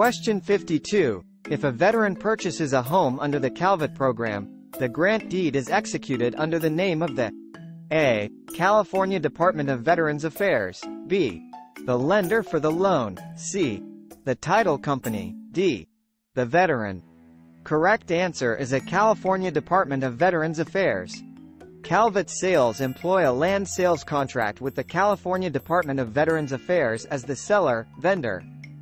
Question 52. If a veteran purchases a home under the CalVET program, the grant deed is executed under the name of the A. California Department of Veterans Affairs, B. The lender for the loan, C. The title company, D. The veteran. Correct answer is a California Department of Veterans Affairs. CalVET Sales employ a land sales contract with the California Department of Veterans Affairs as the seller, vendor,